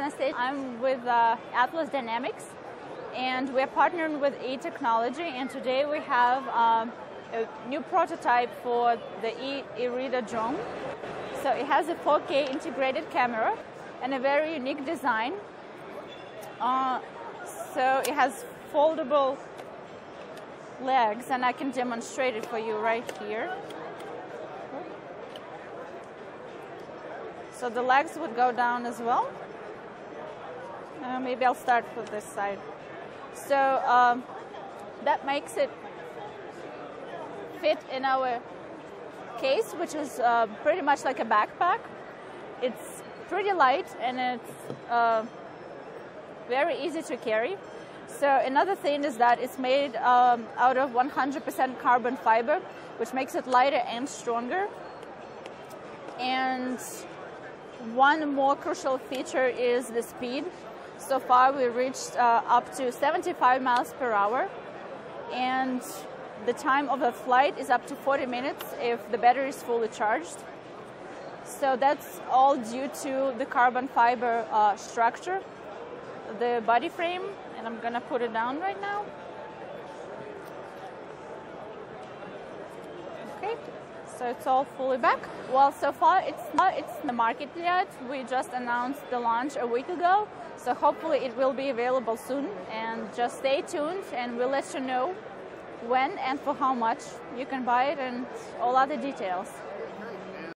Anastasia. I'm with uh, Atlas Dynamics, and we're partnering with E Technology. And today we have um, a new prototype for the E Irida drone. So it has a 4K integrated camera and a very unique design. Uh, so it has foldable legs, and I can demonstrate it for you right here. So the legs would go down as well. Maybe I'll start with this side. So um, that makes it fit in our case, which is uh, pretty much like a backpack. It's pretty light and it's uh, very easy to carry. So another thing is that it's made um, out of 100% carbon fiber, which makes it lighter and stronger. And one more crucial feature is the speed. So far we reached uh, up to 75 miles per hour and the time of the flight is up to 40 minutes if the battery is fully charged. So that's all due to the carbon fiber uh, structure, the body frame, and I'm gonna put it down right now. So it's all fully back. Well, so far it's not it's the market yet. We just announced the launch a week ago. So hopefully it will be available soon. And just stay tuned and we'll let you know when and for how much you can buy it and all other details.